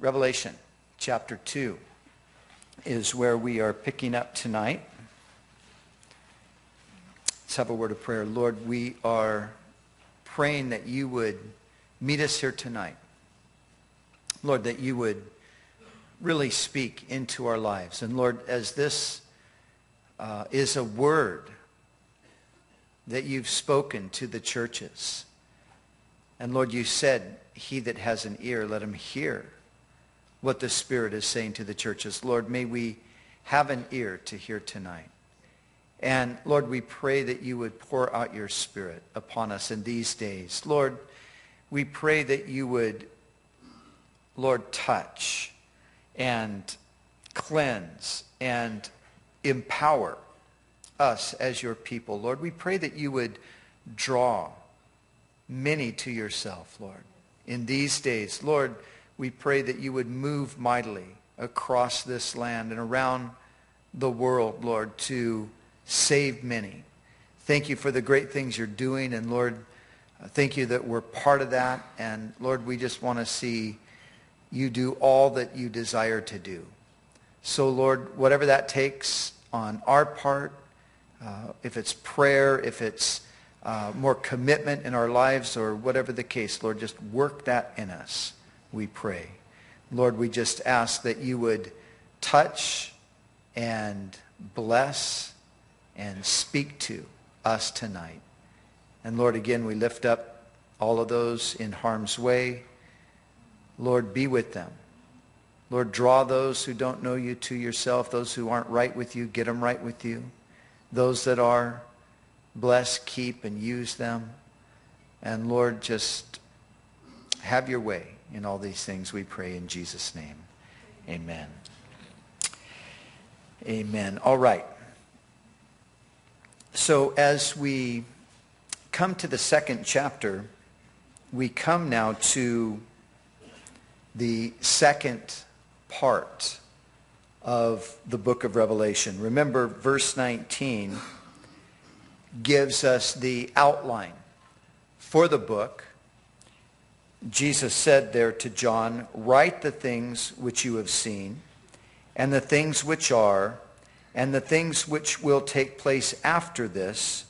Revelation chapter 2 is where we are picking up tonight. Let's have a word of prayer. Lord, we are praying that you would meet us here tonight. Lord, that you would really speak into our lives. And Lord, as this uh, is a word that you've spoken to the churches, and Lord, you said, he that has an ear, let him hear what the Spirit is saying to the churches. Lord, may we have an ear to hear tonight. And Lord, we pray that you would pour out your Spirit upon us in these days. Lord, we pray that you would, Lord, touch and cleanse and empower us as your people. Lord, we pray that you would draw many to yourself, Lord, in these days. Lord, we pray that you would move mightily across this land and around the world, Lord, to save many. Thank you for the great things you're doing. And Lord, thank you that we're part of that. And Lord, we just want to see you do all that you desire to do. So Lord, whatever that takes on our part, uh, if it's prayer, if it's uh, more commitment in our lives or whatever the case, Lord, just work that in us we pray. Lord, we just ask that you would touch and bless and speak to us tonight. And Lord, again, we lift up all of those in harm's way. Lord, be with them. Lord, draw those who don't know you to yourself. Those who aren't right with you, get them right with you. Those that are, bless, keep, and use them. And Lord, just have your way. In all these things we pray in Jesus' name. Amen. Amen. All right. So as we come to the second chapter, we come now to the second part of the book of Revelation. Remember, verse 19 gives us the outline for the book Jesus said there to John, Write the things which you have seen, and the things which are, and the things which will take place after this,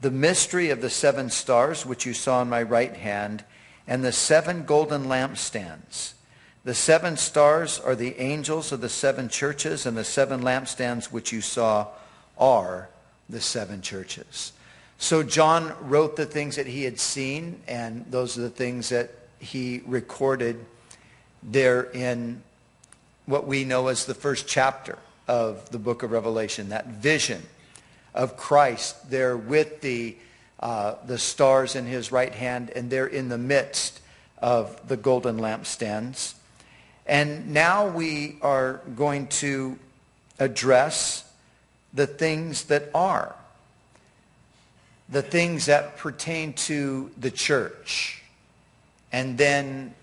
the mystery of the seven stars which you saw in my right hand, and the seven golden lampstands. The seven stars are the angels of the seven churches, and the seven lampstands which you saw are the seven churches. So John wrote the things that he had seen, and those are the things that he recorded there in what we know as the first chapter of the book of Revelation, that vision of Christ there with the, uh, the stars in his right hand, and they're in the midst of the golden lampstands. And now we are going to address the things that are, the things that pertain to the church. And then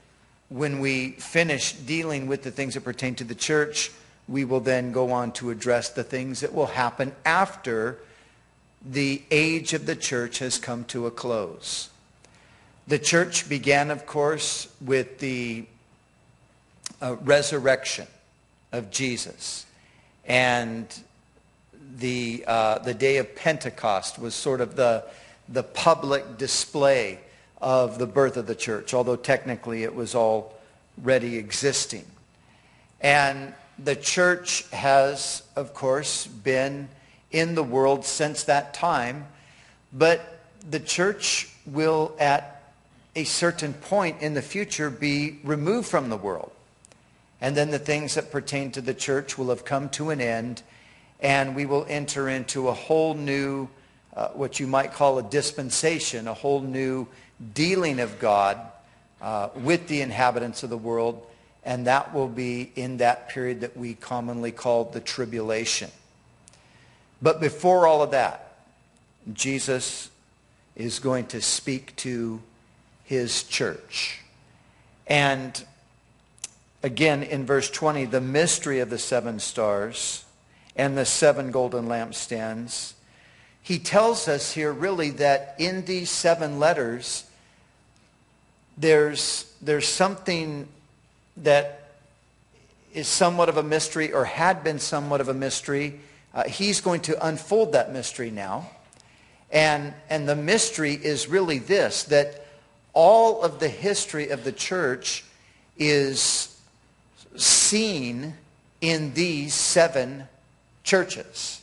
when we finish dealing with the things that pertain to the church, we will then go on to address the things that will happen after the age of the church has come to a close. The church began, of course, with the uh, resurrection of Jesus. And the, uh, the day of Pentecost was sort of the, the public display of the birth of the church, although technically it was already existing. And the church has, of course, been in the world since that time, but the church will at a certain point in the future be removed from the world. And then the things that pertain to the church will have come to an end, and we will enter into a whole new, uh, what you might call a dispensation, a whole new dealing of God uh, with the inhabitants of the world, and that will be in that period that we commonly call the tribulation. But before all of that, Jesus is going to speak to his church. And again, in verse 20, the mystery of the seven stars and the seven golden lampstands, he tells us here really that in these seven letters, there's, there's something that is somewhat of a mystery or had been somewhat of a mystery. Uh, he's going to unfold that mystery now. And, and the mystery is really this, that all of the history of the church is seen in these seven churches.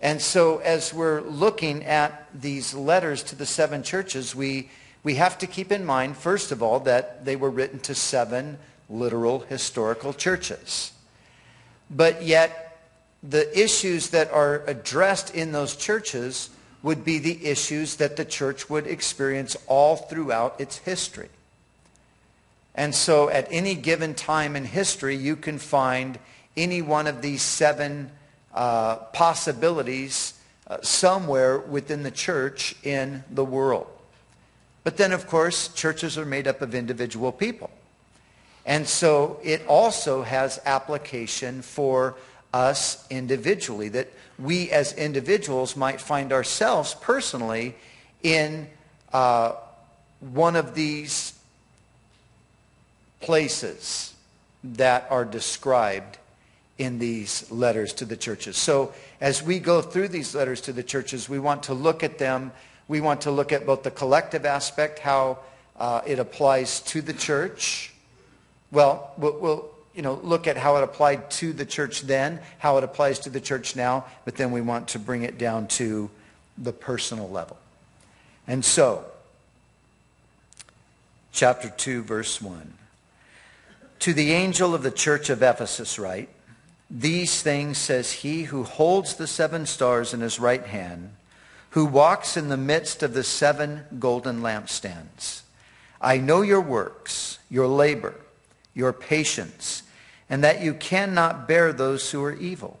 And so as we're looking at these letters to the seven churches, we, we have to keep in mind, first of all, that they were written to seven literal historical churches. But yet, the issues that are addressed in those churches would be the issues that the church would experience all throughout its history. And so at any given time in history, you can find any one of these seven uh, possibilities uh, somewhere within the church in the world. But then, of course, churches are made up of individual people. And so it also has application for us individually, that we as individuals might find ourselves personally in uh, one of these places that are described in these letters to the churches. So as we go through these letters to the churches, we want to look at them. We want to look at both the collective aspect, how uh, it applies to the church. Well, we'll, we'll you know, look at how it applied to the church then, how it applies to the church now, but then we want to bring it down to the personal level. And so, chapter 2, verse 1. To the angel of the church of Ephesus write, These things says he who holds the seven stars in his right hand, who walks in the midst of the seven golden lampstands. I know your works, your labor, your patience, and that you cannot bear those who are evil.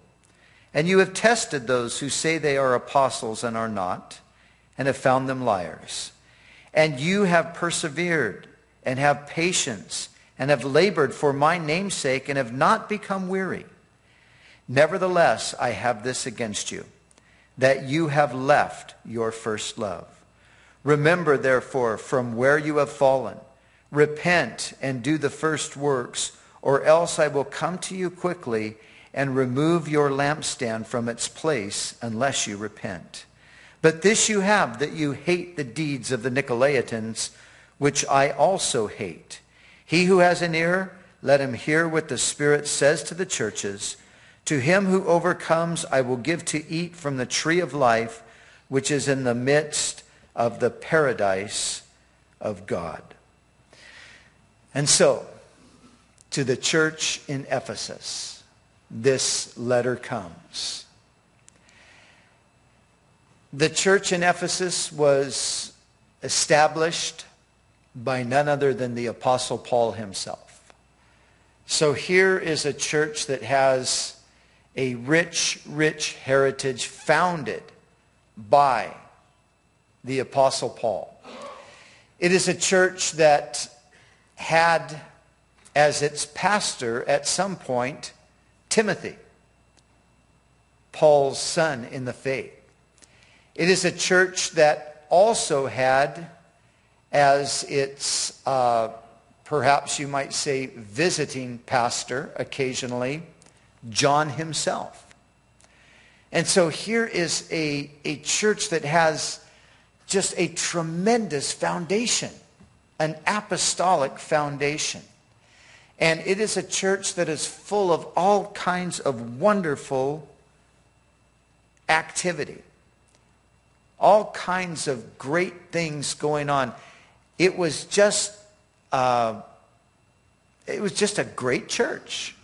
And you have tested those who say they are apostles and are not, and have found them liars. And you have persevered and have patience and have labored for my name's sake and have not become weary. Nevertheless, I have this against you, that you have left your first love. Remember, therefore, from where you have fallen, repent and do the first works or else I will come to you quickly and remove your lampstand from its place unless you repent. But this you have, that you hate the deeds of the Nicolaitans, which I also hate. He who has an ear, let him hear what the Spirit says to the churches. To him who overcomes, I will give to eat from the tree of life, which is in the midst of the paradise of God. And so, to the church in Ephesus, this letter comes. The church in Ephesus was established by none other than the Apostle Paul himself. So here is a church that has a rich, rich heritage founded by the Apostle Paul. It is a church that had as its pastor at some point Timothy, Paul's son in the faith. It is a church that also had as its, uh, perhaps you might say, visiting pastor occasionally, John himself. And so here is a, a church that has just a tremendous foundation, an apostolic foundation. And it is a church that is full of all kinds of wonderful activity. All kinds of great things going on. It was just, uh, it was just a great church.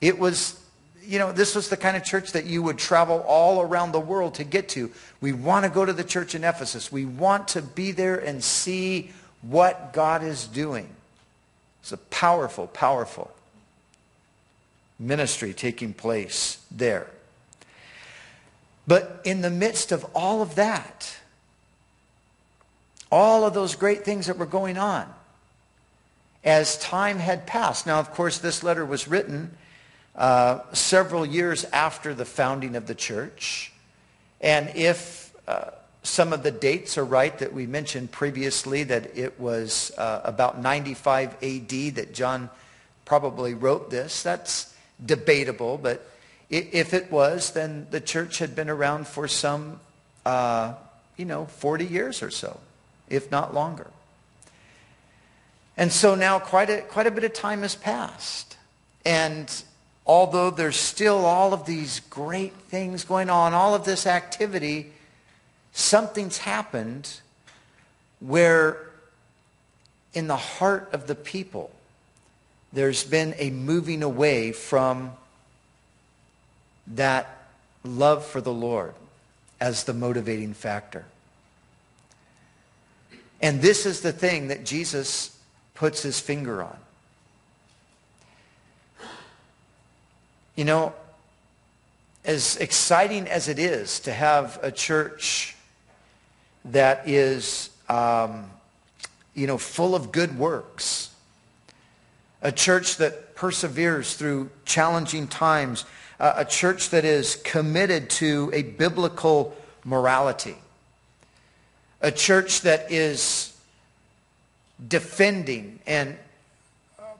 It was, you know, this was the kind of church that you would travel all around the world to get to. We want to go to the church in Ephesus. We want to be there and see what God is doing. It's a powerful, powerful ministry taking place there. But in the midst of all of that, all of those great things that were going on, as time had passed. Now, of course, this letter was written uh, several years after the founding of the church. And if uh, some of the dates are right that we mentioned previously, that it was uh, about 95 AD that John probably wrote this. That's debatable, but if it was, then the church had been around for some, uh, you know, 40 years or so, if not longer. And so now quite a, quite a bit of time has passed. And although there's still all of these great things going on, all of this activity, something's happened where in the heart of the people, there's been a moving away from that love for the Lord as the motivating factor. And this is the thing that Jesus puts his finger on. You know, as exciting as it is to have a church that is, um, you know, full of good works, a church that perseveres through challenging times, uh, a church that is committed to a biblical morality, a church that is defending and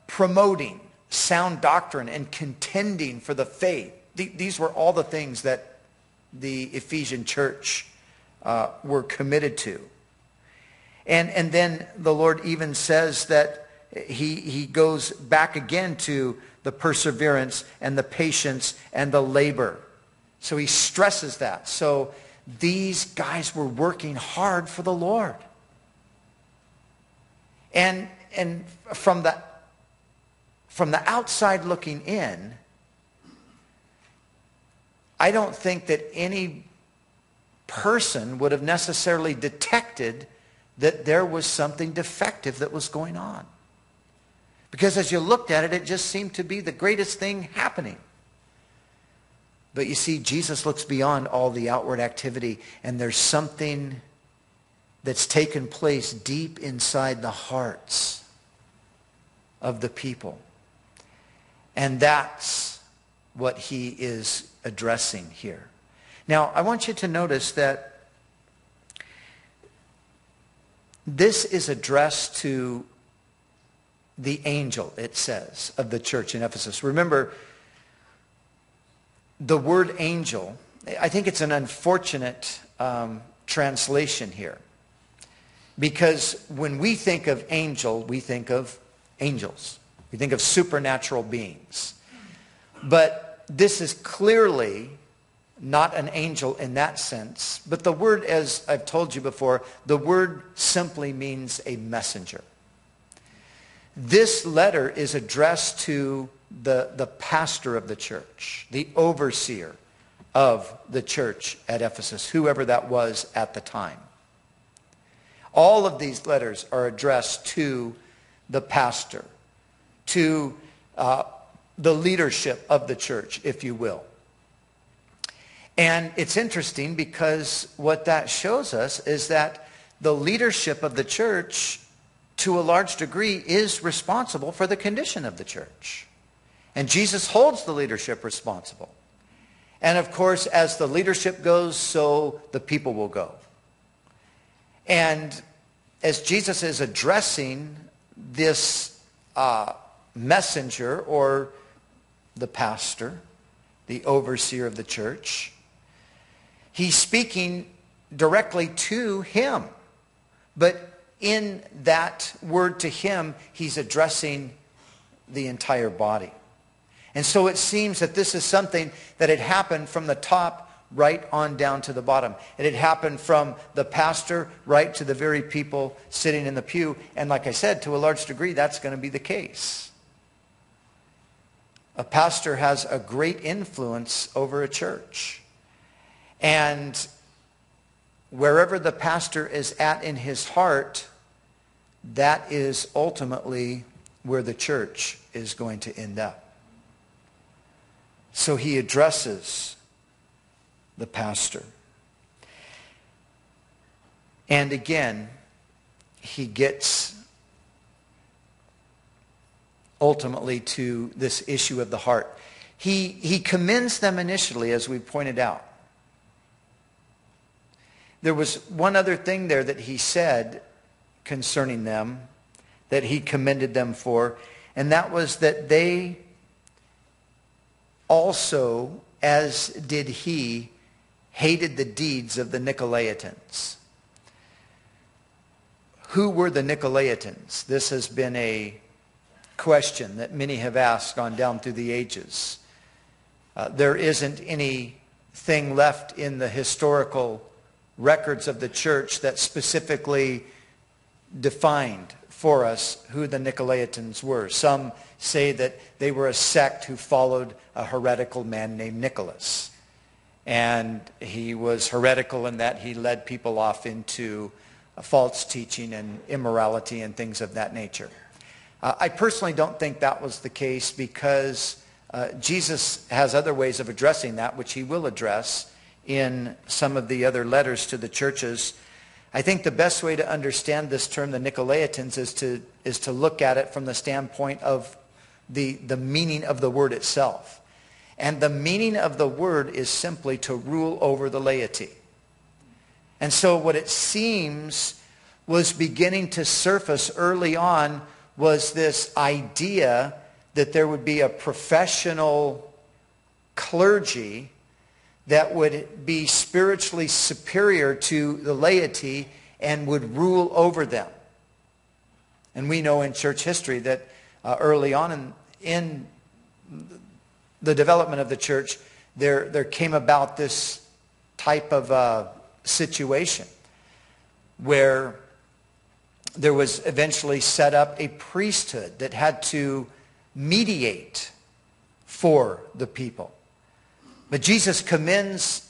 promoting sound doctrine and contending for the faith. These were all the things that the Ephesian church uh, were committed to. And, and then the Lord even says that he, he goes back again to the perseverance and the patience and the labor. So he stresses that. So these guys were working hard for the Lord. And, and from, the, from the outside looking in, I don't think that any person would have necessarily detected that there was something defective that was going on. Because as you looked at it, it just seemed to be the greatest thing happening. But you see, Jesus looks beyond all the outward activity, and there's something that's taken place deep inside the hearts of the people. And that's what he is addressing here. Now, I want you to notice that this is addressed to the angel, it says, of the church in Ephesus. Remember, the word angel, I think it's an unfortunate um, translation here. Because when we think of angel, we think of angels. We think of supernatural beings. But this is clearly not an angel in that sense. But the word, as I've told you before, the word simply means a messenger. This letter is addressed to the, the pastor of the church, the overseer of the church at Ephesus, whoever that was at the time. All of these letters are addressed to the pastor, to uh, the leadership of the church, if you will. And it's interesting because what that shows us is that the leadership of the church to a large degree, is responsible for the condition of the church. And Jesus holds the leadership responsible. And of course, as the leadership goes, so the people will go. And as Jesus is addressing this uh, messenger or the pastor, the overseer of the church, he's speaking directly to him. But in that word to him, he's addressing the entire body. And so it seems that this is something that had happened from the top right on down to the bottom. It had happened from the pastor right to the very people sitting in the pew. And like I said, to a large degree, that's going to be the case. A pastor has a great influence over a church. And wherever the pastor is at in his heart, that is ultimately where the church is going to end up. So he addresses the pastor. And again, he gets ultimately to this issue of the heart. He, he commends them initially, as we pointed out. There was one other thing there that he said concerning them that he commended them for. and that was that they also, as did he, hated the deeds of the Nicolaitans. Who were the Nicolaitans? This has been a question that many have asked on down through the ages. Uh, there isn't anything left in the historical records of the church that specifically defined for us who the Nicolaitans were. Some say that they were a sect who followed a heretical man named Nicholas. And he was heretical in that he led people off into false teaching and immorality and things of that nature. Uh, I personally don't think that was the case because uh, Jesus has other ways of addressing that, which he will address in some of the other letters to the churches. I think the best way to understand this term, the Nicolaitans, is to, is to look at it from the standpoint of the, the meaning of the word itself. And the meaning of the word is simply to rule over the laity. And so what it seems was beginning to surface early on was this idea that there would be a professional clergy that would be spiritually superior to the laity and would rule over them. And we know in church history that uh, early on in, in the development of the church, there, there came about this type of uh, situation where there was eventually set up a priesthood that had to mediate for the people. But Jesus commends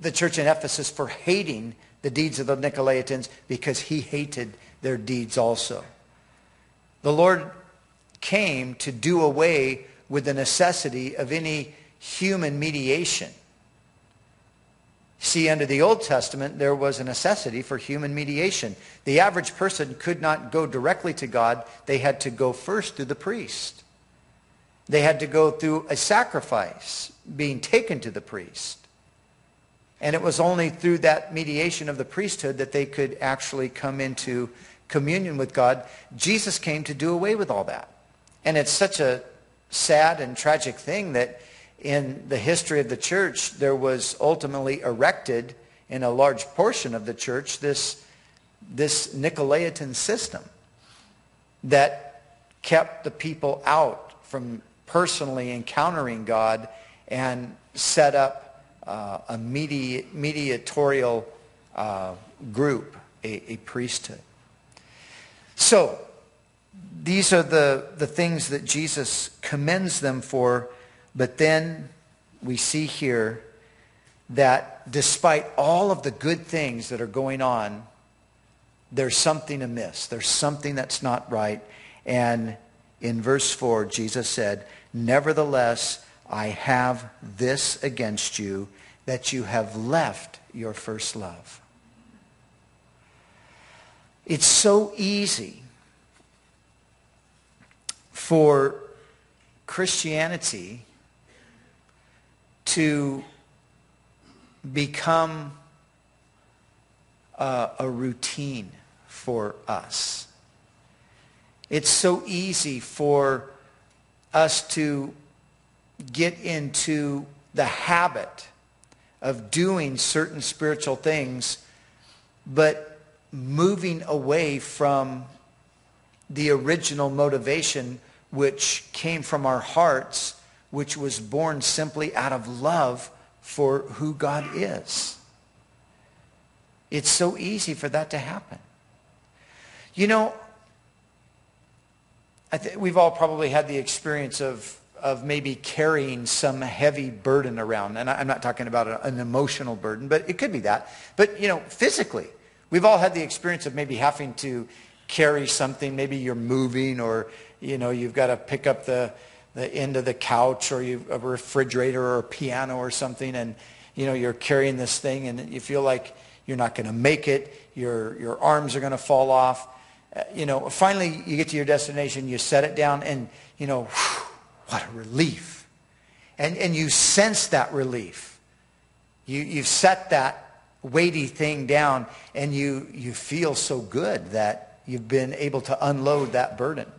the church in Ephesus for hating the deeds of the Nicolaitans because he hated their deeds also. The Lord came to do away with the necessity of any human mediation. See, under the Old Testament, there was a necessity for human mediation. The average person could not go directly to God. They had to go first through the priest. They had to go through a sacrifice being taken to the priest. And it was only through that mediation of the priesthood that they could actually come into communion with God. Jesus came to do away with all that. And it's such a sad and tragic thing that in the history of the church, there was ultimately erected in a large portion of the church this, this Nicolaitan system that kept the people out from personally encountering God and set up uh, a medi- mediatorial uh, group, a, a priesthood. So, these are the, the things that Jesus commends them for, but then we see here that despite all of the good things that are going on, there's something amiss. There's something that's not right. And in verse 4, Jesus said, Nevertheless, I have this against you, that you have left your first love. It's so easy for Christianity to become a, a routine for us. It's so easy for us to get into the habit of doing certain spiritual things, but moving away from the original motivation which came from our hearts, which was born simply out of love for who God is. It's so easy for that to happen. You know, I th- we've all probably had the experience of of maybe carrying some heavy burden around. And I'm not talking about an emotional burden, but it could be that. But, you know, physically, we've all had the experience of maybe having to carry something. Maybe you're moving or, you know, you've got to pick up the, the end of the couch or you, a refrigerator or a piano or something and, you know, you're carrying this thing and you feel like you're not going to make it. Your, your arms are going to fall off. Uh, you know, finally you get to your destination, you set it down and, you know, whew, what a relief. And, and you sense that relief. You, you've set that weighty thing down and you, you feel so good that you've been able to unload that burden.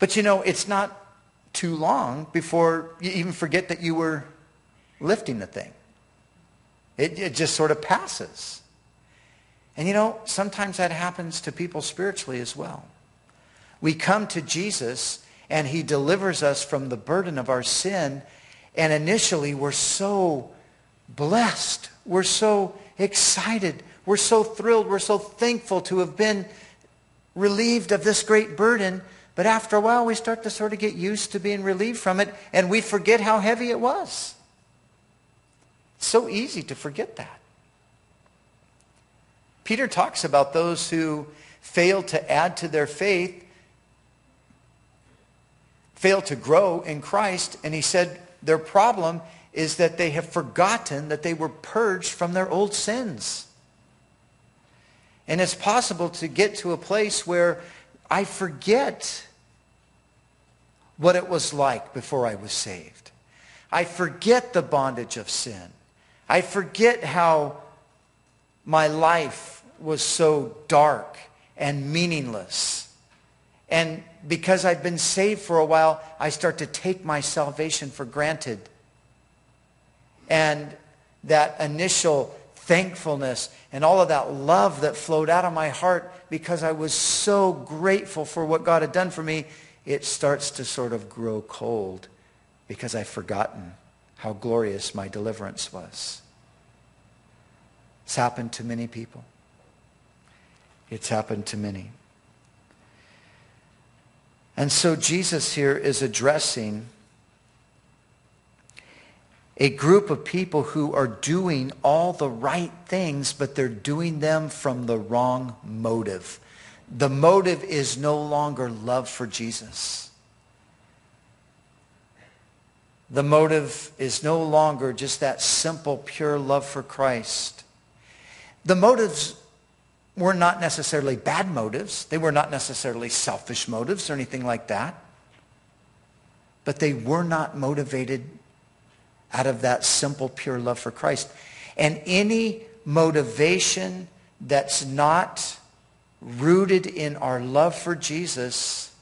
But you know, it's not too long before you even forget that you were lifting the thing. It, it just sort of passes. And you know, sometimes that happens to people spiritually as well. We come to Jesus and he delivers us from the burden of our sin. And initially we're so blessed. We're so excited. We're so thrilled. We're so thankful to have been relieved of this great burden. But after a while, we start to sort of get used to being relieved from it, and we forget how heavy it was. It's so easy to forget that. Peter talks about those who fail to add to their faith, fail to grow in Christ, and he said their problem is that they have forgotten that they were purged from their old sins. And it's possible to get to a place where I forget what it was like before I was saved. I forget the bondage of sin. I forget how my life was so dark and meaningless. And because I've been saved for a while, I start to take my salvation for granted. And that initial thankfulness and all of that love that flowed out of my heart because I was so grateful for what God had done for me it starts to sort of grow cold because I've forgotten how glorious my deliverance was. It's happened to many people. It's happened to many. And so Jesus here is addressing a group of people who are doing all the right things, but they're doing them from the wrong motive the motive is no longer love for Jesus. The motive is no longer just that simple, pure love for Christ. The motives were not necessarily bad motives. They were not necessarily selfish motives or anything like that. But they were not motivated out of that simple, pure love for Christ. And any motivation that's not rooted in our love for Jesus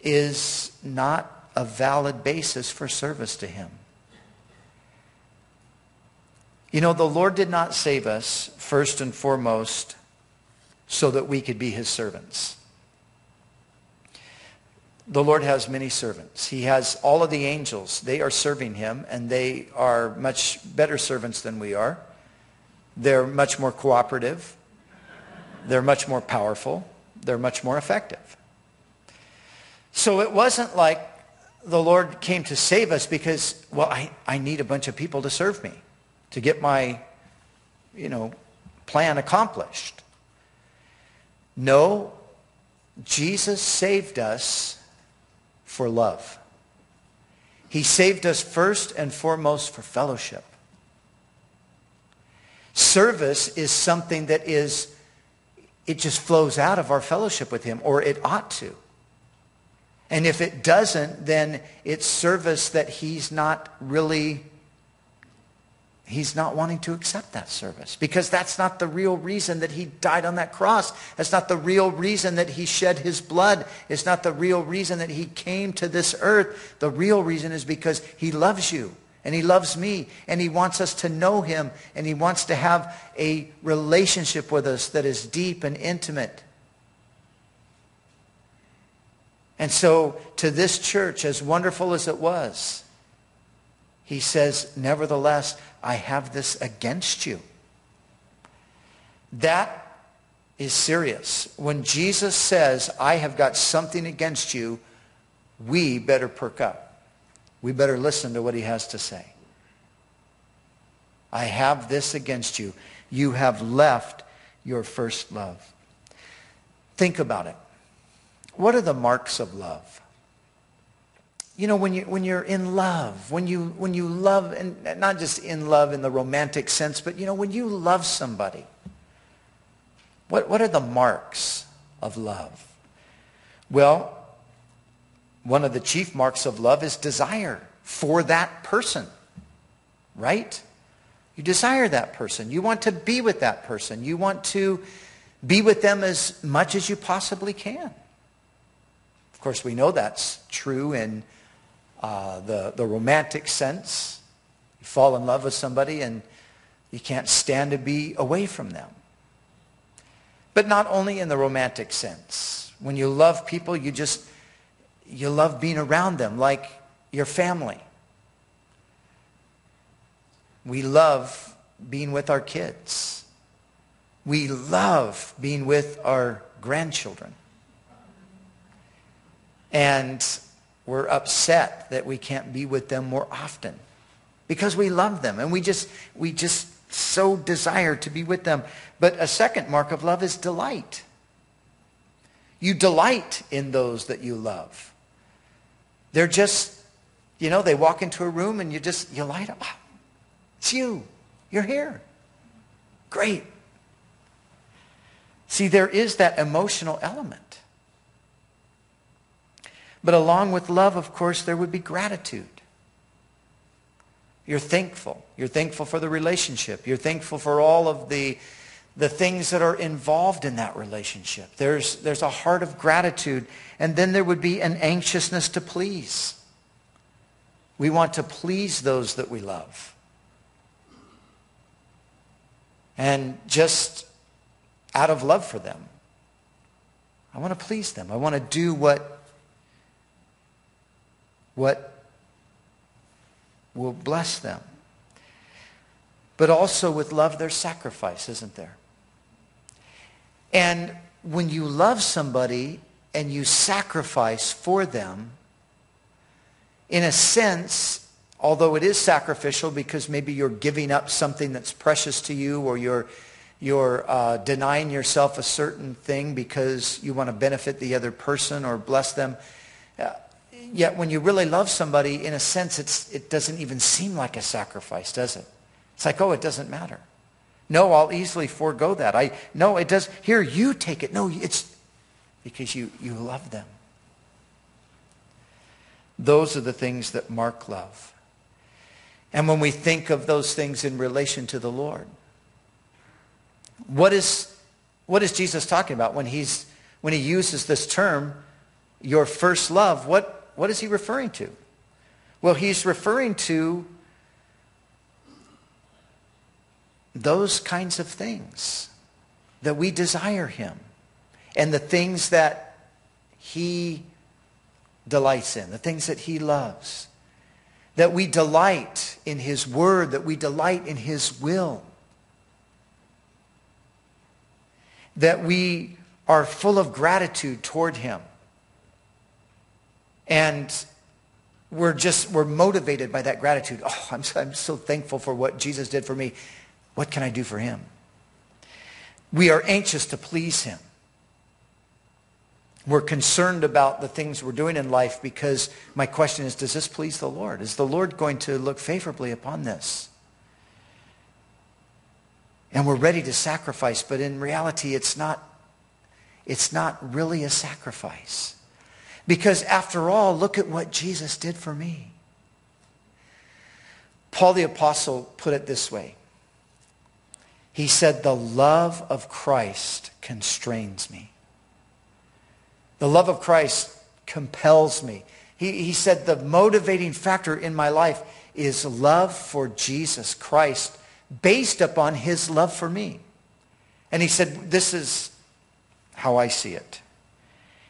is not a valid basis for service to him. You know, the Lord did not save us first and foremost so that we could be his servants. The Lord has many servants. He has all of the angels. They are serving him, and they are much better servants than we are. They're much more cooperative. They're much more powerful. They're much more effective. So it wasn't like the Lord came to save us because, well, I, I need a bunch of people to serve me to get my, you know, plan accomplished. No, Jesus saved us for love. He saved us first and foremost for fellowship. Service is something that is it just flows out of our fellowship with him, or it ought to. And if it doesn't, then it's service that he's not really, he's not wanting to accept that service. Because that's not the real reason that he died on that cross. That's not the real reason that he shed his blood. It's not the real reason that he came to this earth. The real reason is because he loves you and he loves me and he wants us to know him and he wants to have a relationship with us that is deep and intimate. And so to this church, as wonderful as it was, he says, nevertheless, I have this against you. That is serious. When Jesus says, I have got something against you, we better perk up we better listen to what he has to say. I have this against you. You have left your first love. Think about it. What are the marks of love? You know, when, you, when you're in love, when you, when you love, and not just in love in the romantic sense, but, you know, when you love somebody, what, what are the marks of love? Well, one of the chief marks of love is desire for that person, right? You desire that person. You want to be with that person. You want to be with them as much as you possibly can. Of course, we know that's true in uh, the, the romantic sense. You fall in love with somebody and you can't stand to be away from them. But not only in the romantic sense. When you love people, you just, you love being around them like your family. We love being with our kids. We love being with our grandchildren. And we're upset that we can't be with them more often because we love them and we just we just so desire to be with them. But a second mark of love is delight. You delight in those that you love. They're just, you know, they walk into a room and you just, you light up. It's you. You're here. Great. See, there is that emotional element. But along with love, of course, there would be gratitude. You're thankful. You're thankful for the relationship. You're thankful for all of the, the things that are involved in that relationship. There's, there's a heart of gratitude. And then there would be an anxiousness to please. We want to please those that we love. And just out of love for them, I want to please them. I want to do what, what will bless them. But also with love, there's sacrifice, isn't there? And when you love somebody and you sacrifice for them, in a sense, although it is sacrificial because maybe you're giving up something that's precious to you or you're, you're uh, denying yourself a certain thing because you want to benefit the other person or bless them. Yet when you really love somebody, in a sense, it's, it doesn't even seem like a sacrifice, does it? It's like, oh, it doesn't matter. No, I'll easily forego that. I No, it does. Here, you take it. No, it's because you, you love them. Those are the things that mark love. And when we think of those things in relation to the Lord, what is, what is Jesus talking about when, he's, when he uses this term, your first love? What, what is he referring to? Well, he's referring to those kinds of things that we desire him and the things that he delights in, the things that he loves that we delight in his word, that we delight in his will, that we are full of gratitude toward him. And we're just, we're motivated by that gratitude. Oh, I'm, I'm so thankful for what Jesus did for me. What can I do for him? We are anxious to please him. We're concerned about the things we're doing in life because my question is, does this please the Lord? Is the Lord going to look favorably upon this? And we're ready to sacrifice, but in reality, it's not, it's not really a sacrifice. Because after all, look at what Jesus did for me. Paul the Apostle put it this way. He said, the love of Christ constrains me. The love of Christ compels me. He, he said the motivating factor in my life is love for Jesus Christ based upon his love for me. And he said, this is how I see it.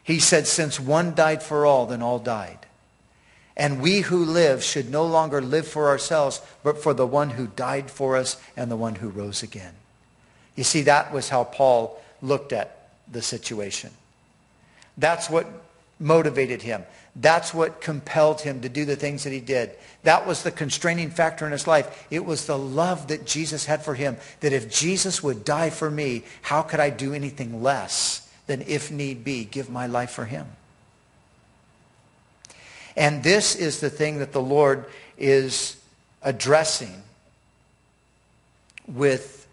He said, since one died for all, then all died. And we who live should no longer live for ourselves, but for the one who died for us and the one who rose again. You see, that was how Paul looked at the situation. That's what motivated him. That's what compelled him to do the things that he did. That was the constraining factor in his life. It was the love that Jesus had for him, that if Jesus would die for me, how could I do anything less than, if need be, give my life for him? And this is the thing that the Lord is addressing with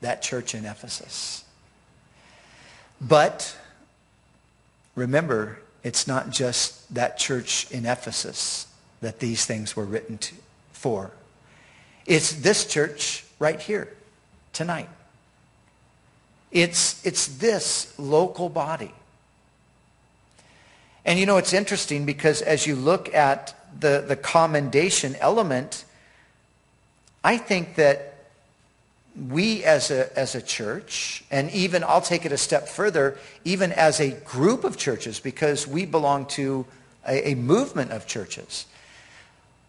that church in Ephesus. But Remember, it's not just that church in Ephesus that these things were written to, for. It's this church right here tonight. It's, it's this local body. And you know, it's interesting because as you look at the, the commendation element, I think that we as a, as a church, and even I'll take it a step further, even as a group of churches, because we belong to a, a movement of churches.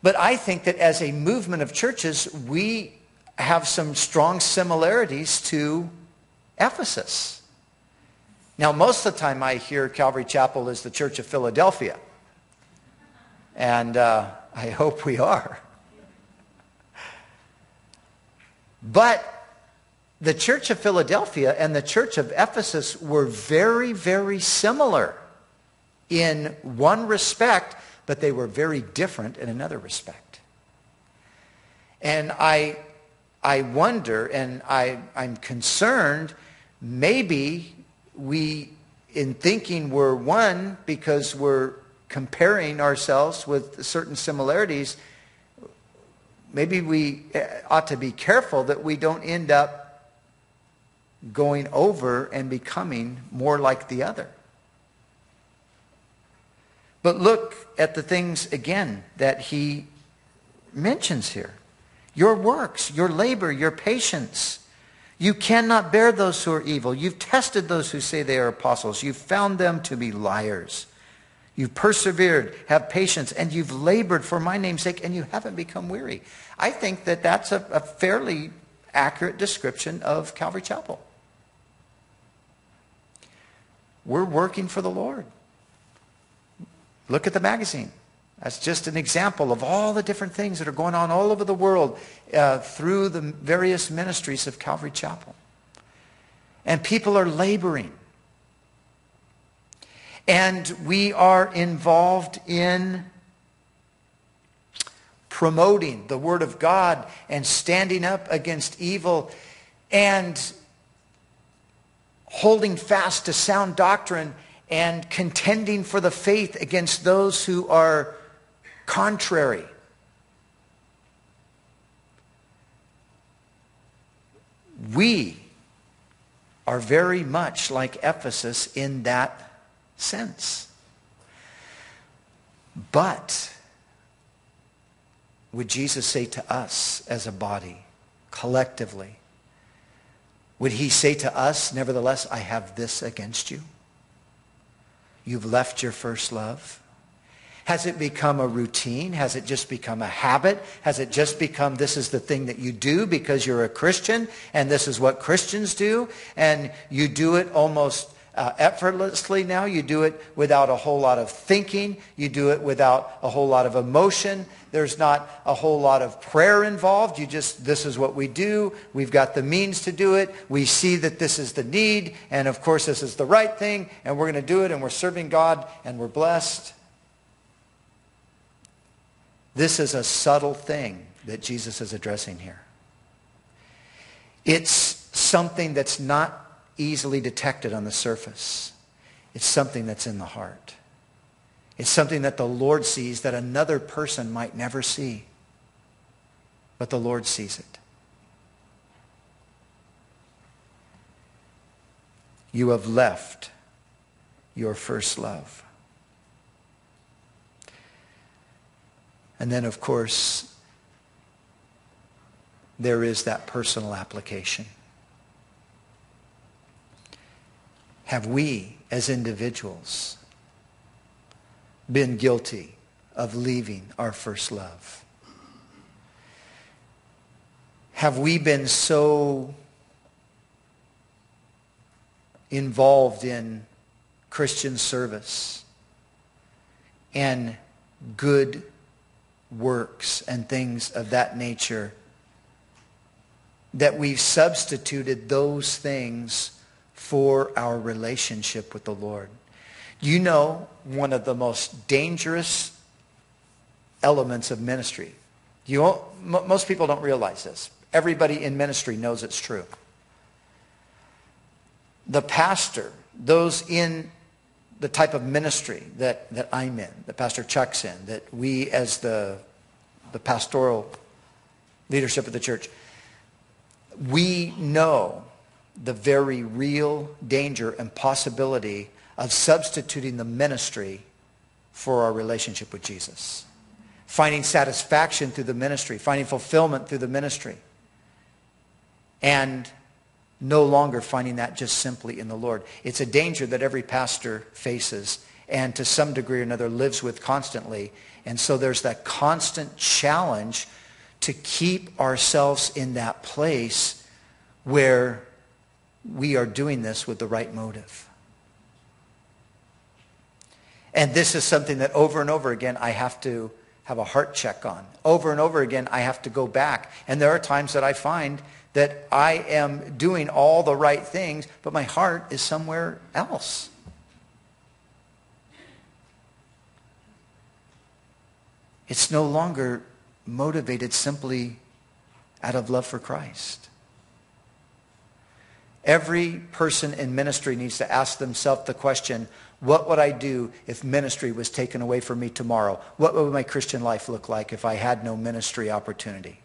But I think that as a movement of churches, we have some strong similarities to Ephesus. Now, most of the time I hear Calvary Chapel is the Church of Philadelphia. And uh, I hope we are. But the Church of Philadelphia and the Church of Ephesus were very, very similar in one respect, but they were very different in another respect. And I, I wonder and I, I'm concerned maybe we, in thinking, we're one because we're comparing ourselves with certain similarities. Maybe we eh, ought to be careful that we don't end up going over and becoming more like the other. But look at the things again that he mentions here. Your works, your labor, your patience. You cannot bear those who are evil. You've tested those who say they are apostles. You've found them to be liars. You've persevered, have patience, and you've labored for my name's sake, and you haven't become weary. I think that that's a, a fairly accurate description of Calvary Chapel. We're working for the Lord. Look at the magazine. That's just an example of all the different things that are going on all over the world uh, through the various ministries of Calvary Chapel. And people are laboring. And we are involved in promoting the Word of God and standing up against evil and holding fast to sound doctrine and contending for the faith against those who are contrary. We are very much like Ephesus in that sense. But would Jesus say to us as a body, collectively, would he say to us, nevertheless, I have this against you? You've left your first love. Has it become a routine? Has it just become a habit? Has it just become this is the thing that you do because you're a Christian and this is what Christians do and you do it almost uh, effortlessly now. You do it without a whole lot of thinking. You do it without a whole lot of emotion. There's not a whole lot of prayer involved. You just, this is what we do. We've got the means to do it. We see that this is the need. And of course, this is the right thing. And we're going to do it. And we're serving God. And we're blessed. This is a subtle thing that Jesus is addressing here. It's something that's not easily detected on the surface. It's something that's in the heart. It's something that the Lord sees that another person might never see. But the Lord sees it. You have left your first love. And then, of course, there is that personal application. have we as individuals been guilty of leaving our first love? Have we been so involved in Christian service and good works and things of that nature that we've substituted those things for our relationship with the Lord. You know one of the most dangerous elements of ministry. You, most people don't realize this. Everybody in ministry knows it's true. The pastor, those in the type of ministry that, that I'm in, that Pastor Chuck's in, that we as the, the pastoral leadership of the church, we know the very real danger and possibility of substituting the ministry for our relationship with Jesus. Finding satisfaction through the ministry, finding fulfillment through the ministry. And no longer finding that just simply in the Lord. It's a danger that every pastor faces and to some degree or another lives with constantly. And so there's that constant challenge to keep ourselves in that place where we are doing this with the right motive. And this is something that over and over again I have to have a heart check on. Over and over again I have to go back. And there are times that I find that I am doing all the right things, but my heart is somewhere else. It's no longer motivated simply out of love for Christ. Every person in ministry needs to ask themselves the question, what would I do if ministry was taken away from me tomorrow? What would my Christian life look like if I had no ministry opportunity?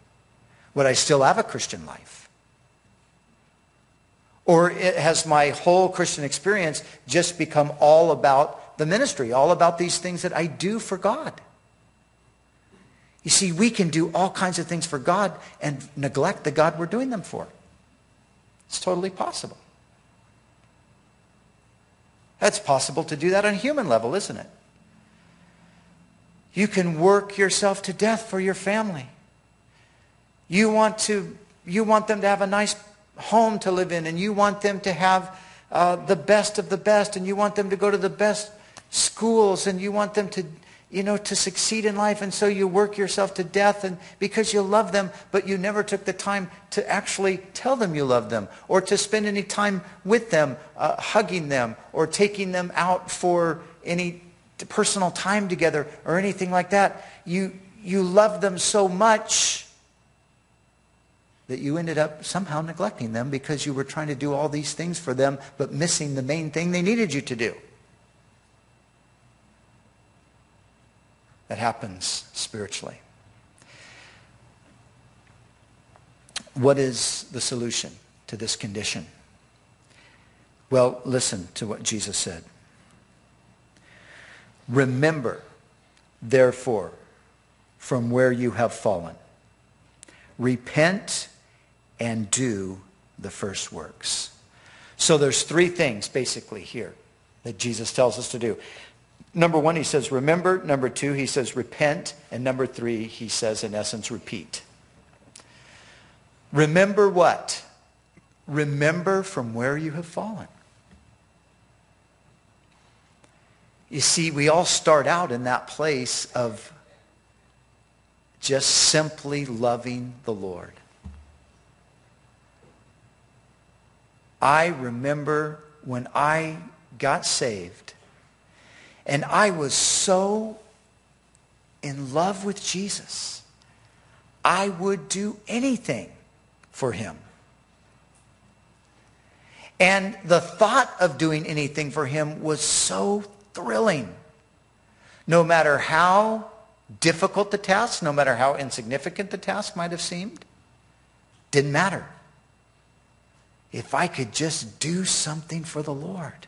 Would I still have a Christian life? Or has my whole Christian experience just become all about the ministry, all about these things that I do for God? You see, we can do all kinds of things for God and neglect the God we're doing them for. It's totally possible. That's possible to do that on a human level, isn't it? You can work yourself to death for your family. You want, to, you want them to have a nice home to live in, and you want them to have uh, the best of the best, and you want them to go to the best schools, and you want them to you know, to succeed in life. And so you work yourself to death and because you love them, but you never took the time to actually tell them you love them or to spend any time with them, uh, hugging them or taking them out for any personal time together or anything like that. You, you love them so much that you ended up somehow neglecting them because you were trying to do all these things for them, but missing the main thing they needed you to do. that happens spiritually. What is the solution to this condition? Well, listen to what Jesus said. Remember, therefore, from where you have fallen. Repent and do the first works. So there's three things basically here that Jesus tells us to do. Number one, he says remember. Number two, he says repent. And number three, he says in essence repeat. Remember what? Remember from where you have fallen. You see, we all start out in that place of just simply loving the Lord. I remember when I got saved, and I was so in love with Jesus. I would do anything for him. And the thought of doing anything for him was so thrilling. No matter how difficult the task, no matter how insignificant the task might have seemed, didn't matter. If I could just do something for the Lord.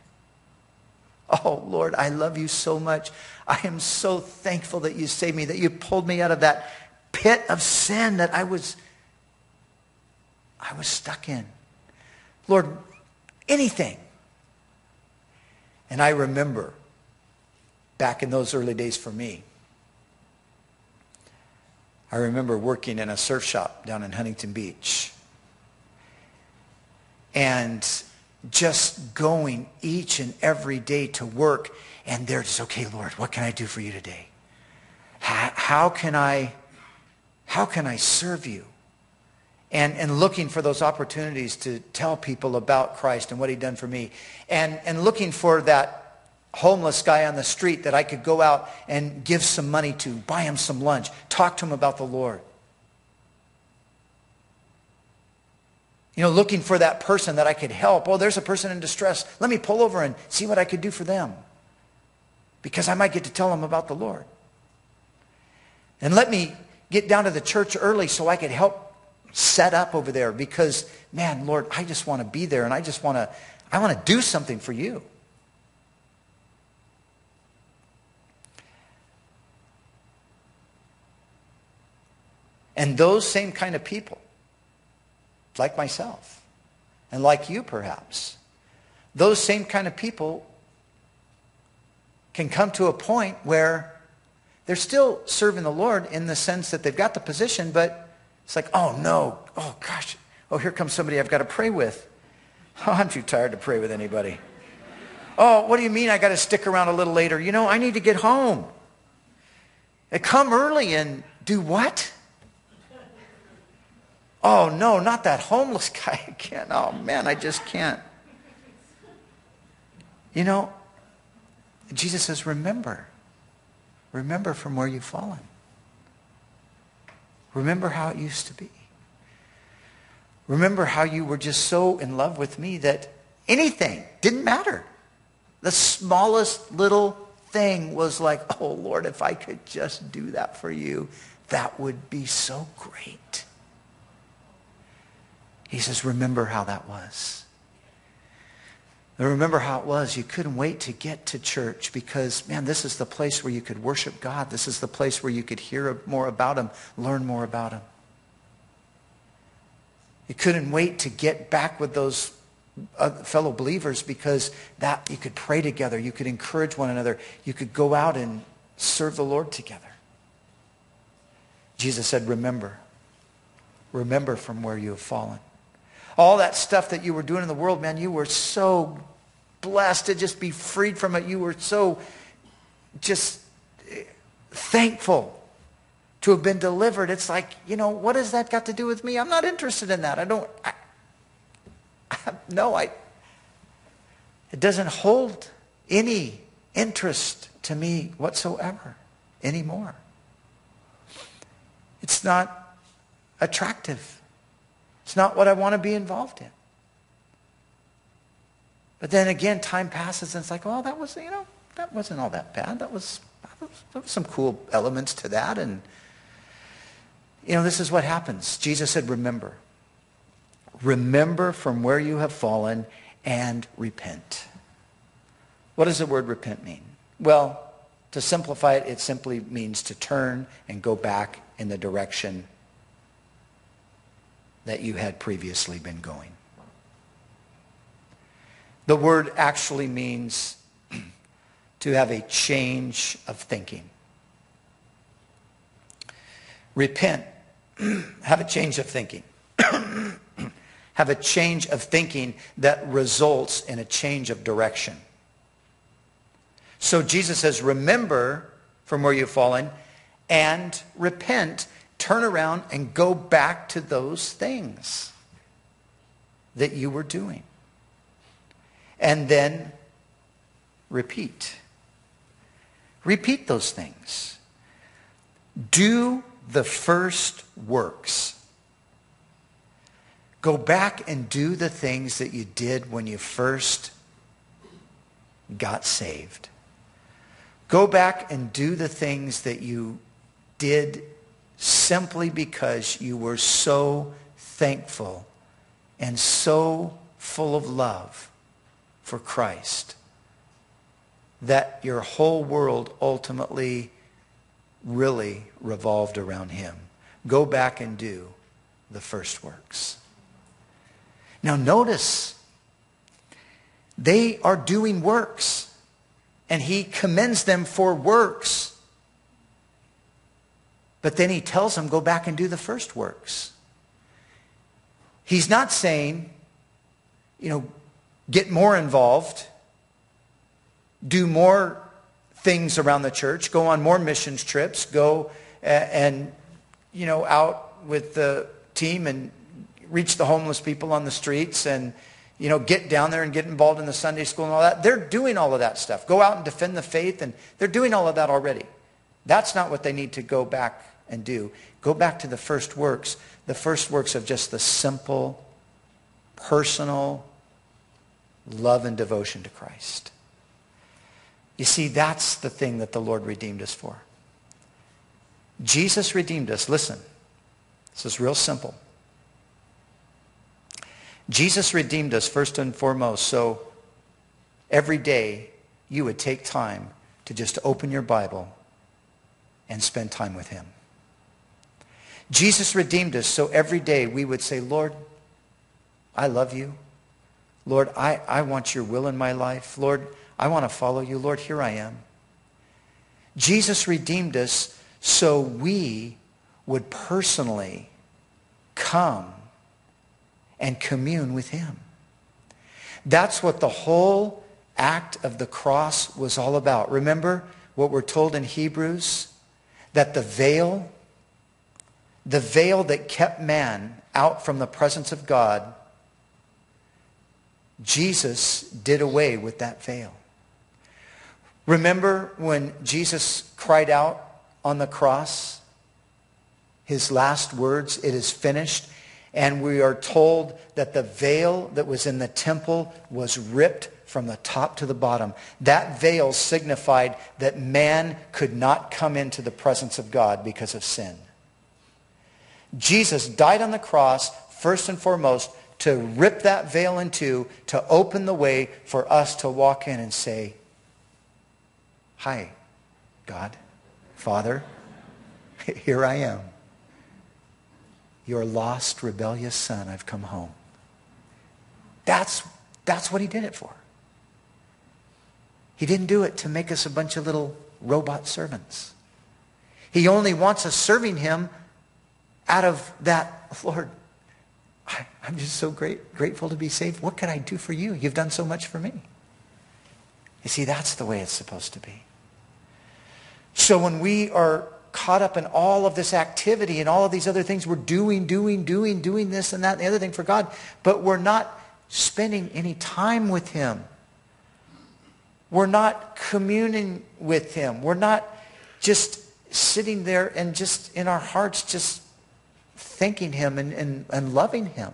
Oh, Lord, I love you so much. I am so thankful that you saved me, that you pulled me out of that pit of sin that I was, I was stuck in. Lord, anything. And I remember back in those early days for me, I remember working in a surf shop down in Huntington Beach. And just going each and every day to work and they're just, okay, Lord, what can I do for you today? How, how can I, how can I serve you? And, and looking for those opportunities to tell people about Christ and what he'd done for me. And, and looking for that homeless guy on the street that I could go out and give some money to, buy him some lunch, talk to him about the Lord. you know, looking for that person that I could help. Oh, there's a person in distress. Let me pull over and see what I could do for them because I might get to tell them about the Lord. And let me get down to the church early so I could help set up over there because, man, Lord, I just want to be there and I just want to, I want to do something for you. And those same kind of people like myself, and like you perhaps, those same kind of people can come to a point where they're still serving the Lord in the sense that they've got the position, but it's like, oh no, oh gosh, oh here comes somebody I've got to pray with. Oh, I'm too tired to pray with anybody. Oh, what do you mean I got to stick around a little later? You know, I need to get home. And come early and do what? Oh, no, not that homeless guy again. Oh, man, I just can't. You know, Jesus says, remember. Remember from where you've fallen. Remember how it used to be. Remember how you were just so in love with me that anything didn't matter. The smallest little thing was like, oh, Lord, if I could just do that for you, that would be so great. He says, remember how that was. Remember how it was. You couldn't wait to get to church because, man, this is the place where you could worship God. This is the place where you could hear more about him, learn more about him. You couldn't wait to get back with those uh, fellow believers because that you could pray together, you could encourage one another, you could go out and serve the Lord together. Jesus said, remember. Remember from where you have fallen. All that stuff that you were doing in the world, man, you were so blessed to just be freed from it. You were so just eh, thankful to have been delivered. It's like, you know, what has that got to do with me? I'm not interested in that. I don't, I, no, I, it doesn't hold any interest to me whatsoever anymore. It's not attractive. It's not what I want to be involved in. But then again, time passes and it's like, well, that was, you know, that wasn't all that bad. That was, that was, was some cool elements to that. And, you know, this is what happens. Jesus said, remember. Remember from where you have fallen and repent. What does the word repent mean? Well, to simplify it, it simply means to turn and go back in the direction that you had previously been going. The word actually means to have a change of thinking. Repent. have a change of thinking. have a change of thinking that results in a change of direction. So Jesus says, remember from where you've fallen and repent, turn around and go back to those things that you were doing. And then repeat. Repeat those things. Do the first works Go back and do the things that you did when you first got saved. Go back and do the things that you did simply because you were so thankful and so full of love for Christ that your whole world ultimately really revolved around him. Go back and do the first works. Now notice, they are doing works, and he commends them for works. But then he tells them, go back and do the first works. He's not saying, you know, get more involved, do more things around the church, go on more missions trips, go and, you know, out with the team and reach the homeless people on the streets and you know, get down there and get involved in the Sunday school and all that. They're doing all of that stuff. Go out and defend the faith, and they're doing all of that already. That's not what they need to go back and do. Go back to the first works, the first works of just the simple, personal love and devotion to Christ. You see, that's the thing that the Lord redeemed us for. Jesus redeemed us. Listen, this is real simple. Jesus redeemed us first and foremost, so every day you would take time to just open your Bible and spend time with him. Jesus redeemed us so every day we would say, Lord, I love you. Lord, I, I want your will in my life. Lord, I want to follow you. Lord, here I am. Jesus redeemed us so we would personally come and commune with him. That's what the whole act of the cross was all about. Remember what we're told in Hebrews? That the veil, the veil that kept man out from the presence of God, Jesus did away with that veil. Remember when Jesus cried out on the cross? His last words, it is finished. And we are told that the veil that was in the temple was ripped from the top to the bottom. That veil signified that man could not come into the presence of God because of sin. Jesus died on the cross, first and foremost, to rip that veil in two, to open the way for us to walk in and say, Hi, God, Father, here I am. Your lost, rebellious son, I've come home. That's, that's what he did it for. He didn't do it to make us a bunch of little robot servants. He only wants us serving him out of that, Lord, I, am just so great, grateful to be saved. What can I do for you? You've done so much for me. You see, that's the way it's supposed to be. So when we are caught up in all of this activity and all of these other things, we're doing, doing, doing, doing this and that and the other thing for God, but we're not spending any time with him. We're not communing with him. We're not just sitting there and just in our hearts just thanking him and, and, and loving him.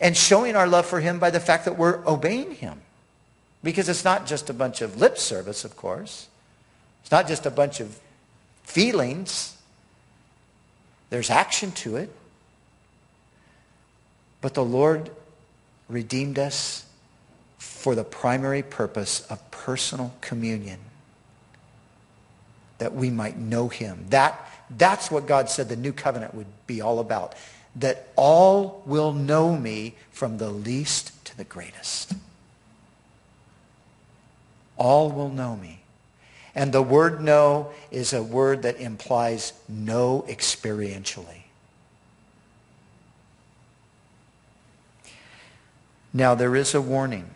And showing our love for him by the fact that we're obeying him. Because it's not just a bunch of lip service, of course. It's not just a bunch of feelings. There's action to it. But the Lord redeemed us for the primary purpose of personal communion. That we might know him. That, that's what God said the new covenant would be all about. That all will know me from the least to the greatest. All will know me. And the word know is a word that implies know experientially. Now, there is a warning.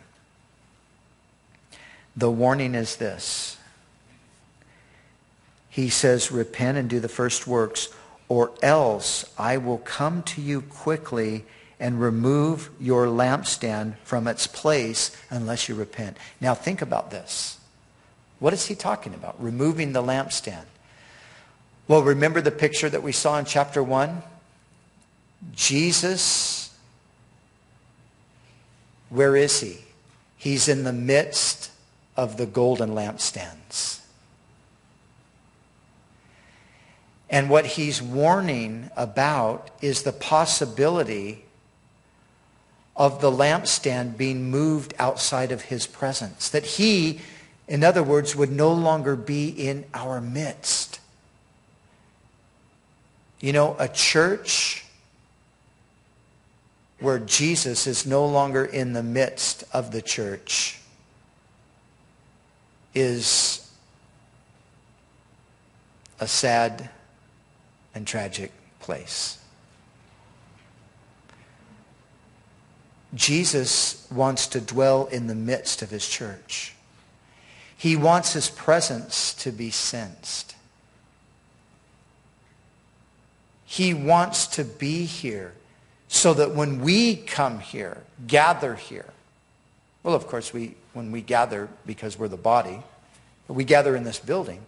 The warning is this. He says, repent and do the first works, or else I will come to you quickly and remove your lampstand from its place unless you repent. Now, think about this. What is he talking about? Removing the lampstand. Well, remember the picture that we saw in chapter 1? Jesus, where is he? He's in the midst of the golden lampstands. And what he's warning about is the possibility of the lampstand being moved outside of his presence. That he in other words, would no longer be in our midst. You know, a church where Jesus is no longer in the midst of the church is a sad and tragic place. Jesus wants to dwell in the midst of his church. He wants his presence to be sensed. He wants to be here so that when we come here, gather here, well, of course, we, when we gather because we're the body, we gather in this building.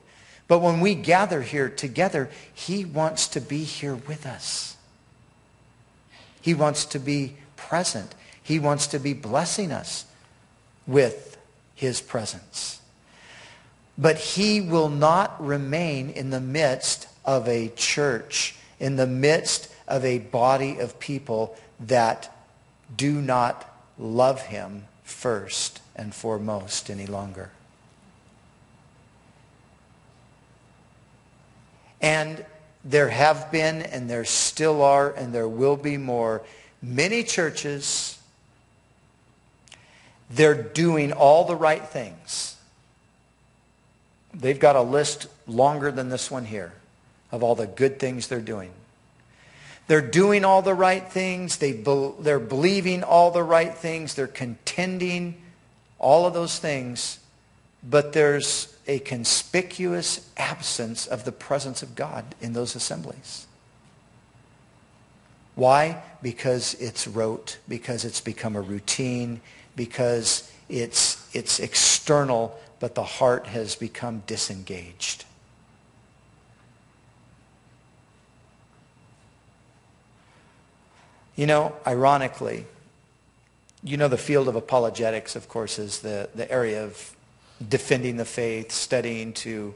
But when we gather here together, he wants to be here with us. He wants to be present. He wants to be blessing us with his presence. But he will not remain in the midst of a church, in the midst of a body of people that do not love him first and foremost any longer. And there have been and there still are and there will be more. Many churches, they're doing all the right things. They've got a list longer than this one here of all the good things they're doing. They're doing all the right things. They be, they're believing all the right things. They're contending all of those things. But there's a conspicuous absence of the presence of God in those assemblies. Why? Because it's rote, because it's become a routine, because it's, it's external, but the heart has become disengaged. You know, ironically, you know the field of apologetics, of course, is the, the area of defending the faith, studying to,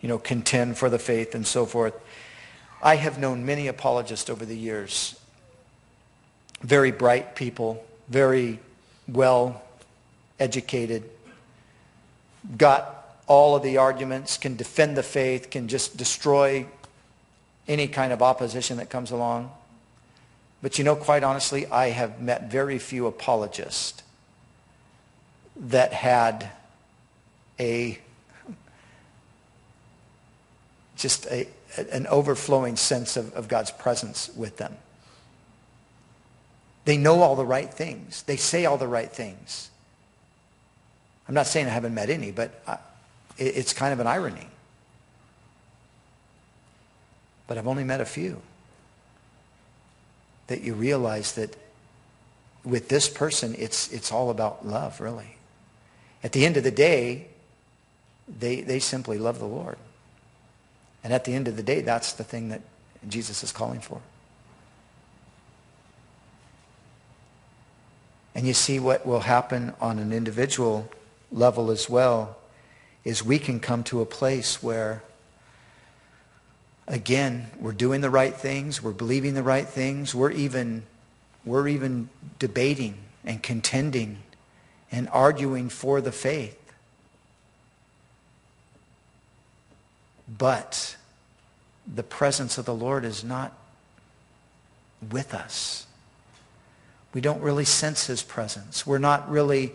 you know, contend for the faith and so forth. I have known many apologists over the years, very bright people, very well educated, got all of the arguments, can defend the faith, can just destroy any kind of opposition that comes along. But you know, quite honestly, I have met very few apologists that had a just a, an overflowing sense of, of God's presence with them. They know all the right things. They say all the right things. I'm not saying I haven't met any, but I, it, it's kind of an irony. But I've only met a few that you realize that with this person, it's, it's all about love, really. At the end of the day, they, they simply love the Lord. And at the end of the day, that's the thing that Jesus is calling for. And you see what will happen on an individual level as well is we can come to a place where again, we're doing the right things, we're believing the right things, we're even, we're even debating and contending and arguing for the faith. But the presence of the Lord is not with us. We don't really sense his presence. We're not really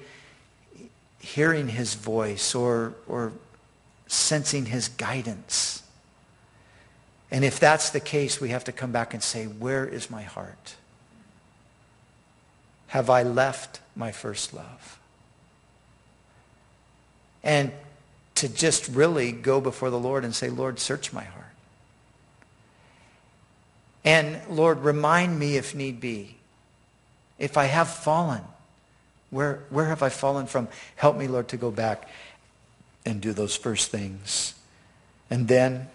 hearing his voice or, or sensing his guidance. And if that's the case, we have to come back and say, where is my heart? Have I left my first love? And to just really go before the Lord and say, Lord, search my heart. And Lord, remind me if need be. If I have fallen, where, where have I fallen from? Help me, Lord, to go back and do those first things. And then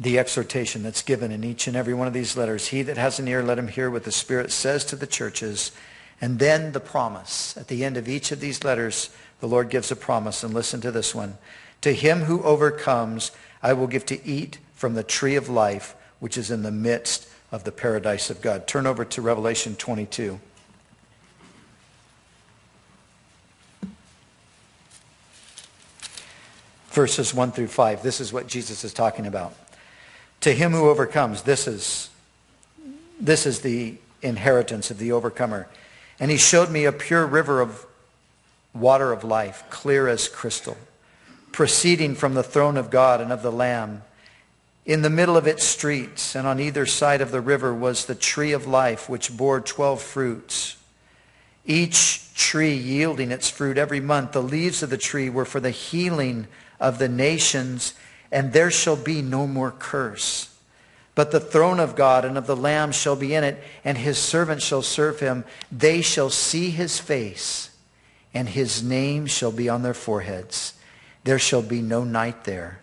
the exhortation that's given in each and every one of these letters. He that has an ear, let him hear what the Spirit says to the churches. And then the promise. At the end of each of these letters, the Lord gives a promise. And listen to this one. To him who overcomes, I will give to eat from the tree of life, which is in the midst of the paradise of God. Turn over to Revelation 22. Verses 1 through 5. This is what Jesus is talking about. To him who overcomes, this is, this is the inheritance of the overcomer. And he showed me a pure river of water of life, clear as crystal, proceeding from the throne of God and of the Lamb. In the middle of its streets and on either side of the river was the tree of life, which bore twelve fruits, each tree yielding its fruit every month. The leaves of the tree were for the healing of the nations and there shall be no more curse. But the throne of God and of the Lamb shall be in it, and his servants shall serve him. They shall see his face, and his name shall be on their foreheads. There shall be no night there.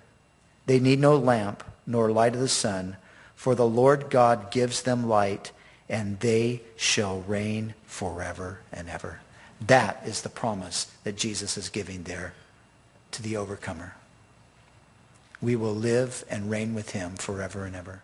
They need no lamp nor light of the sun, for the Lord God gives them light, and they shall reign forever and ever. That is the promise that Jesus is giving there to the overcomer we will live and reign with him forever and ever.